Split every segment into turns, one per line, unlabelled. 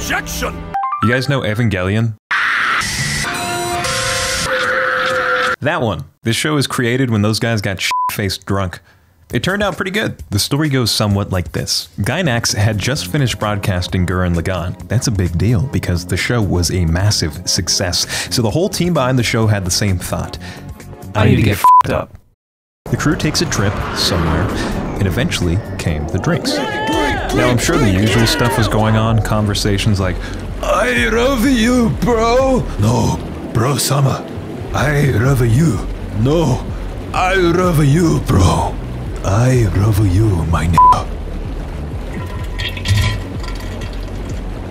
Objection!
You guys know Evangelion? That one. This show is created when those guys got faced drunk. It turned out pretty good. The story goes somewhat like this. Gainax had just finished broadcasting Gurren Lagann. That's a big deal because the show was a massive success. So the whole team behind the show had the same thought.
I need to get f***ed up.
The crew takes a trip somewhere, and eventually came the drinks. Now, I'm sure the usual stuff was going on, conversations like,
I love you, bro. No, bro, Sama. I love you. No, I love you, bro. I love you, my nigga.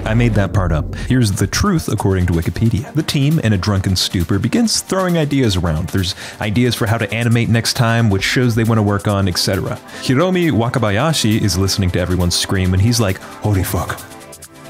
I made that part up. Here's the truth according to Wikipedia. The team, in a drunken stupor, begins throwing ideas around. There's ideas for how to animate next time, which shows they want to work on, etc. Hiromi Wakabayashi is listening to everyone scream, and he's like, Holy fuck.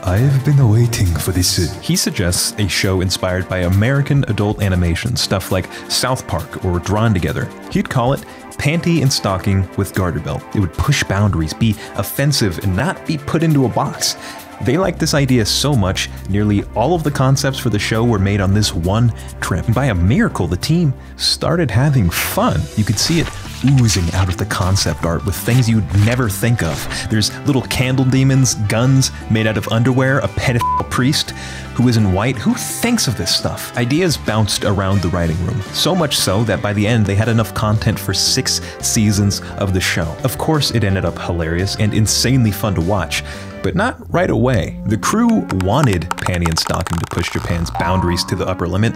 I've been waiting for this.
He suggests a show inspired by American adult animation, stuff like South Park or Drawn Together. He'd call it panty and stocking with garter belt. It would push boundaries, be offensive, and not be put into a box. They liked this idea so much, nearly all of the concepts for the show were made on this one trip. And by a miracle, the team started having fun. You could see it oozing out of the concept art with things you'd never think of. There's little candle demons, guns made out of underwear, a pedophile priest who is in white. Who thinks of this stuff? Ideas bounced around the writing room, so much so that by the end they had enough content for six seasons of the show. Of course, it ended up hilarious and insanely fun to watch but not right away. The crew wanted Panty and Stocking to push Japan's boundaries to the upper limit,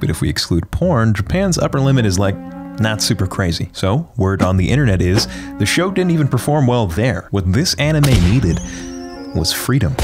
but if we exclude porn, Japan's upper limit is like not super crazy. So, word on the internet is the show didn't even perform well there. What this anime needed was freedom.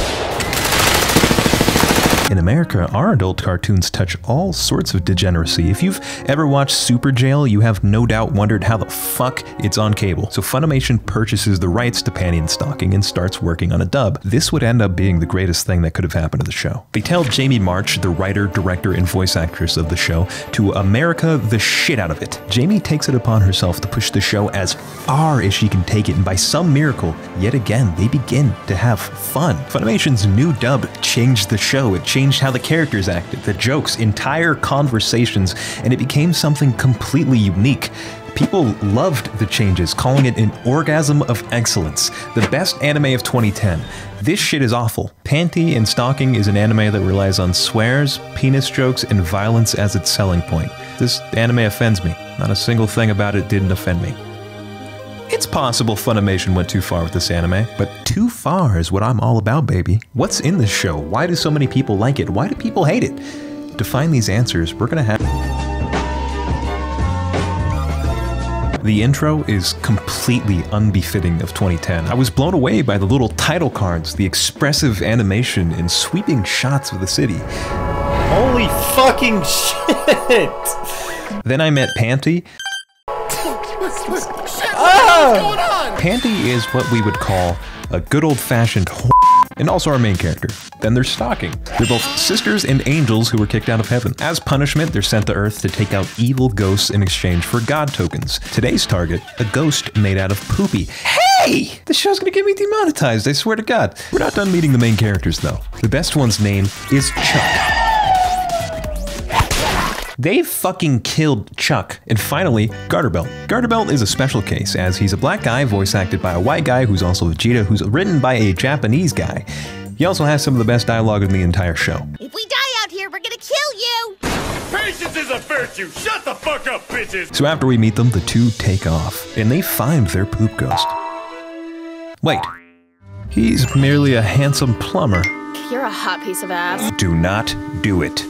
In America, our adult cartoons touch all sorts of degeneracy. If you've ever watched Superjail, you have no doubt wondered how the fuck it's on cable. So Funimation purchases the rights to Panty and Stocking and starts working on a dub. This would end up being the greatest thing that could have happened to the show. They tell Jamie Marchi, the writer, director, and voice actress of the show, to America the shit out of it. Jamie takes it upon herself to push the show as far as she can take it, and by some miracle, yet again, they begin to have fun. Funimation's new dub changed the show. It changed how the characters acted, the jokes, entire conversations, and it became something completely unique. People loved the changes, calling it an orgasm of excellence, the best anime of 2010. This shit is awful. Panty and Stocking is an anime that relies on swears, penis jokes, and violence as its selling point. This anime offends me. Not a single thing about it didn't offend me. It's possible Funimation went too far with this anime, but too far is what I'm all about, baby. What's in this show? Why do so many people like it? Why do people hate it? To find these answers, we're gonna have. The intro is completely unbefitting of 2010. I was blown away by the little title cards, the expressive animation, and sweeping shots of the city.
Holy fucking shit!
Then I met Panty. Ah! Panty is what we would call a good old fashioned whore, and also our main character. Then there's Stocking. They're both sisters and angels who were kicked out of heaven. As punishment, they're sent to Earth to take out evil ghosts in exchange for god tokens. Today's target, a ghost made out of poopy. Hey! The show's gonna get me demonetized, I swear to God. We're not done meeting the main characters though. The best one's name is Chuck. They fucking killed Chuck. And finally, Garterbelt. Garterbelt is a special case, as he's a black guy voice acted by a white guy who's also Vegeta, who's written by a Japanese guy. He also has some of the best dialogue in the entire show.
If we die out here, we're gonna kill you!
Patience is a virtue! Shut the fuck up, bitches!
So after we meet them, the two take off, and they find their poop ghost. Wait, he's merely a handsome plumber.
You're a hot piece of ass.
Do not do it.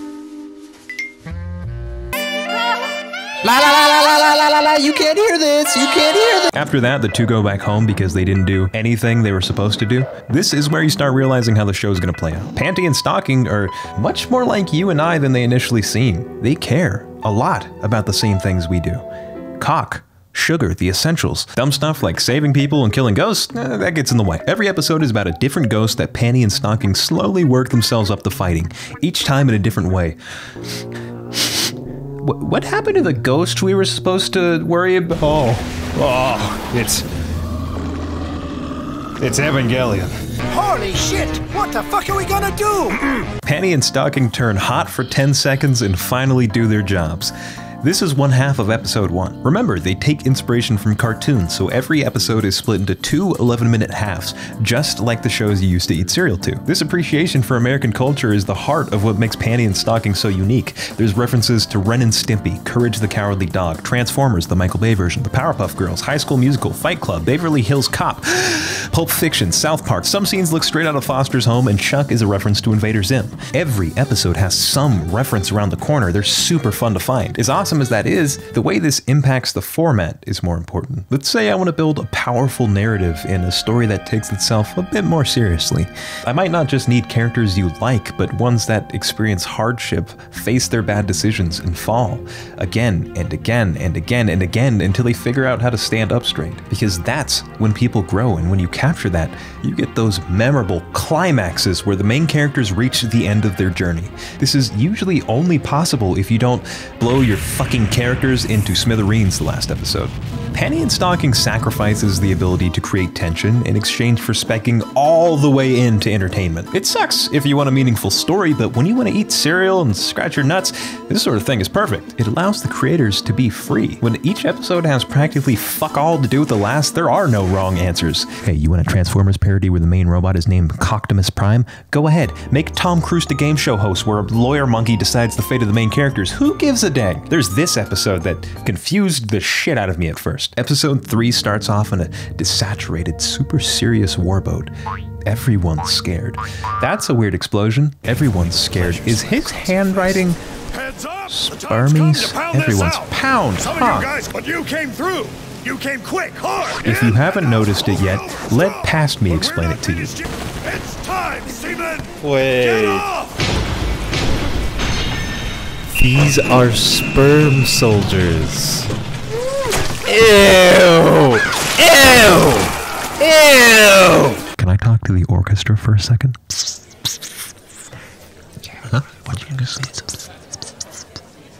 La la la la la la la la you can't hear this, you can't hear this.
After that, the two go back home because they didn't do anything they were supposed to do. This is where you start realizing how the show is gonna play out. Panty and Stocking are much more like you and I than they initially seem. They care a lot about the same things we do. Cock, sugar, the essentials. Dumb stuff like saving people and killing ghosts, eh, that gets in the way. Every episode is about a different ghost that Panty and Stocking slowly work themselves up to fighting, each time in a different way. Wh- What happened to the ghost we were supposed to worry about? Oh, oh, it's It's Evangelion.
Holy shit! What the fuck are we gonna do?
Panty and Stocking turn hot for 10 seconds and finally do their jobs. This is one half of episode 1. Remember, they take inspiration from cartoons, so every episode is split into two 11 minute halves, just like the shows you used to eat cereal to. This appreciation for American culture is the heart of what makes Panty and Stocking so unique. There's references to Ren and Stimpy, Courage the Cowardly Dog, Transformers, the Michael Bay version, the Powerpuff Girls, High School Musical, Fight Club, Beverly Hills Cop, Pulp Fiction, South Park. Some scenes look straight out of Foster's Home, and Chuck is a reference to Invader Zim. Every episode has some reference around the corner. They're super fun to find. As awesome as that is, the way this impacts the format is more important. Let's say I want to build a powerful narrative in a story that takes itself a bit more seriously. I might not just need characters you like, but ones that experience hardship, face their bad decisions, and fall again and again and again and again until they figure out how to stand up straight. Because that's when people grow, and when you capture that, you get those memorable climaxes where the main characters reach the end of their journey. This is usually only possible if you don't blow your fucking characters into smithereens the last episode. Panty and Stocking sacrifices the ability to create tension in exchange for specking all the way into entertainment. It sucks if you want a meaningful story, but when you want to eat cereal and scratch your nuts, this sort of thing is perfect. It allows the creators to be free. When each episode has practically fuck all to do with the last, there are no wrong answers. Hey, you want a Transformers parody where the main robot is named Coctimus Prime? Go ahead, make Tom Cruise the game show host where a lawyer monkey decides the fate of the main characters. Who gives a dang? There's this episode that confused the shit out of me at first. Episode 3 starts off in a desaturated, super serious warboat. Everyone's scared. That's a weird explosion. Everyone's scared. Is his handwriting
Heads up! The time's
Spermies?
come to pound this
Everyone's pound,
Some
huh?
of you guys, but you came through. You came quick, hard.
If you haven't noticed it yet, let past me explain it to you.
It's time, seamen. Get
Wait. These are sperm soldiers. Ew! Ew! Ew!
Can I talk to the orchestra for a second?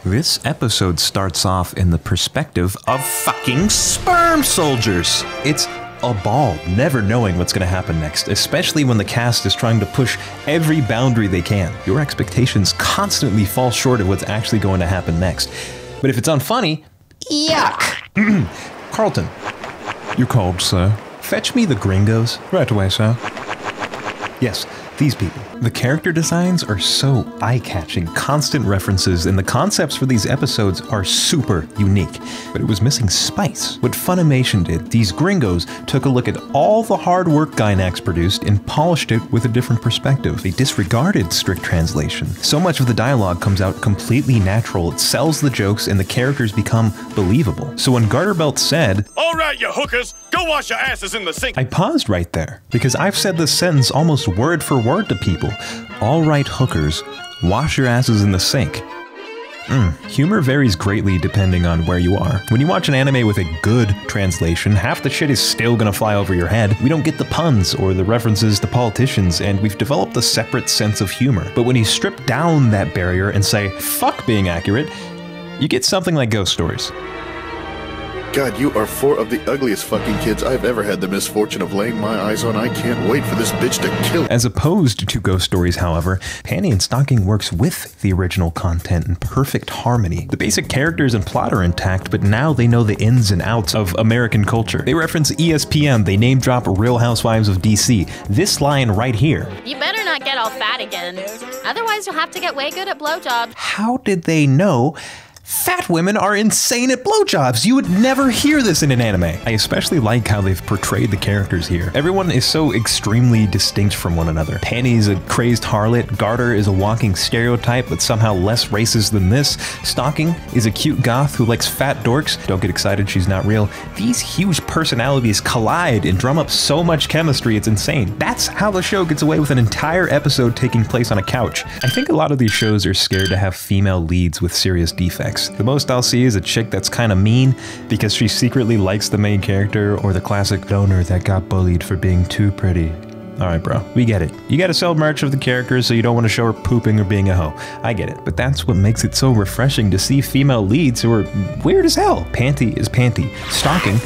This episode starts off in the perspective of fucking sperm soldiers. It's a ball, never knowing what's going to happen next, especially when the cast is trying to push every boundary they can. Your expectations constantly fall short of what's actually going to happen next. But if it's unfunny, yuck! Carlton, you called, sir. Fetch me the gringos. Right away, sir. Yes, these people. The character designs are so eye catching, constant references, and the concepts for these episodes are super unique. But it was missing spice. What Funimation did, these gringos took a look at all the hard work Gainax produced and polished it with a different perspective. They disregarded strict translation. So much of the dialogue comes out completely natural, it sells the jokes, and the characters become believable. So when Garterbelt said,
All right, you hookers, go wash your asses in the sink.
I paused right there because I've said this sentence almost word for word to people. All right, hookers, wash your asses in the sink. Mm, humor varies greatly depending on where you are. When you watch an anime with a good translation, half the shit is still gonna fly over your head. We don't get the puns or the references to politicians, and we've developed a separate sense of humor. But when you strip down that barrier and say, fuck being accurate, you get something like Ghost Stories.
God, you are four of the ugliest fucking kids I've ever had the misfortune of laying my eyes on. I can't wait for this bitch to kill.
As opposed to Ghost Stories, however, Panty and Stocking works with the original content in perfect harmony. The basic characters and plot are intact, but now they know the ins and outs of American culture. They reference E ESPN, they name drop Real Housewives of DC. This line right here.
You better not get all fat again. Otherwise, you'll have to get way good at blowjobs.
How did they know? Fat women are insane at blowjobs. You would never hear this in an anime. I especially like how they've portrayed the characters here. Everyone is so extremely distinct from one another. Panty is a crazed harlot, Garter is a walking stereotype, but somehow less racist than this. Stocking is a cute goth who likes fat dorks. Don't get excited, she's not real. These huge personalities collide and drum up so much chemistry, it's insane. That's how the show gets away with an entire episode taking place on a couch. I think a lot of these shows are scared to have female leads with serious defects. The most I'll see is a chick that's kind of mean because she secretly likes the main character or the classic donor that got bullied for being too pretty. Alright, bro, we get it. You gotta sell merch of the characters, so you don't want to show her pooping or being a hoe. I get it, but that's what makes it so refreshing to see female leads who are weird as hell. Panty is panty. Stocking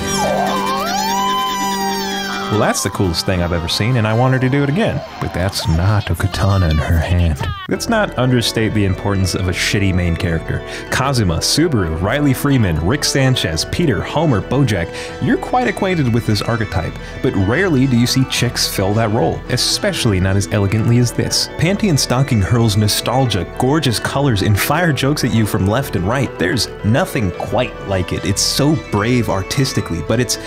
Well, that's the coolest thing I've ever seen, and I want her to do it again. But that's not a katana in her hand. Let's not understate the importance of a shitty main character. Kazuma, Subaru, Riley Freeman, Rick Sanchez, Peter, Homer, Bojack, you're quite acquainted with this archetype, but rarely do you see chicks fill that role, especially not as elegantly as this. Panty and Stocking hurls nostalgia, gorgeous colors, and fire jokes at you from left and right. There's nothing quite like it. It's so brave artistically, but it's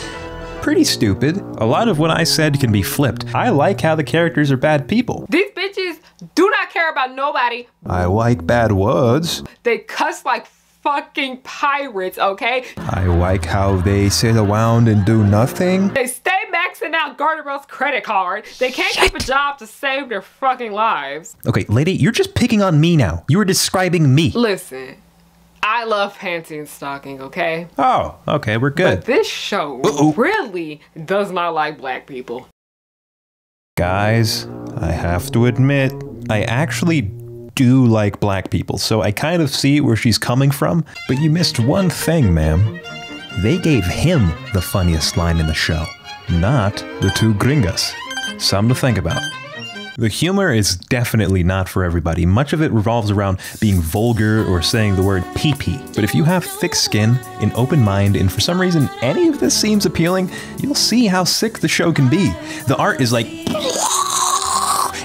pretty stupid. A lot of what I said can be flipped. I like how the characters are bad people.
These bitches do not care about nobody.
I like bad words.
They cuss like fucking pirates, okay?
I like how they sit around and do nothing.
They stay maxing out Garterbelt's credit card. They can't keep a job to save their fucking lives.
Okay, lady, you're just picking on me now. You are describing me.
Listen, I love panty and stocking, okay?
Oh, okay, we're good.
But this show really does not like black people.
Guys, I have to admit, I actually do like black people, so I kind of see where she's coming from, but you missed one thing, ma'am. They gave him the funniest line in the show, not the two gringas. Something to think about. The humor is definitely not for everybody. Much of it revolves around being vulgar or saying the word pee pee. But if you have thick skin, an open mind, and for some reason any of this seems appealing, you'll see how sick the show can be. The art is like.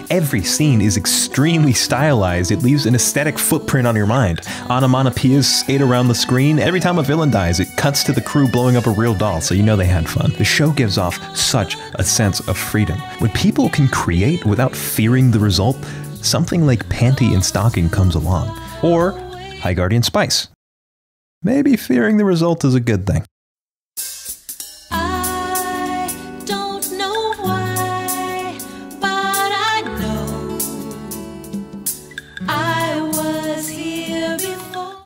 Every scene is extremely stylized. It leaves an aesthetic footprint on your mind. Onomatopoeias skate around the screen. Every time a villain dies, it cuts to the crew blowing up a real doll, so you know they had fun. The show gives off such a sense of freedom. When people can create without fearing the result, something like Panty and Stocking comes along. Or High Guardian Spice. Maybe fearing the result is a good thing.